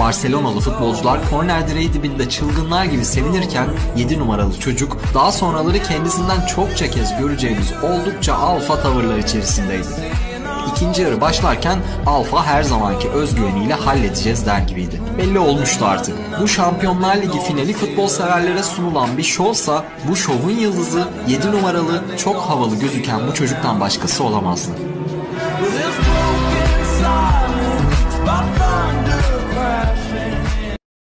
Barcelonalı futbolcular korner direği dibinde çılgınlar gibi sevinirken 7 numaralı çocuk daha sonraları kendisinden çokça kez göreceğimiz oldukça alfa tavırlar içerisindeydi. İkinci yarı başlarken Alfa her zamanki özgüveniyle halledeceğiz der gibiydi. Belli olmuştu artık. Bu Şampiyonlar Ligi finali futbol severlere sunulan bir şovsa bu şovun yıldızı 7 numaralı çok havalı gözüken bu çocuktan başkası olamazdı.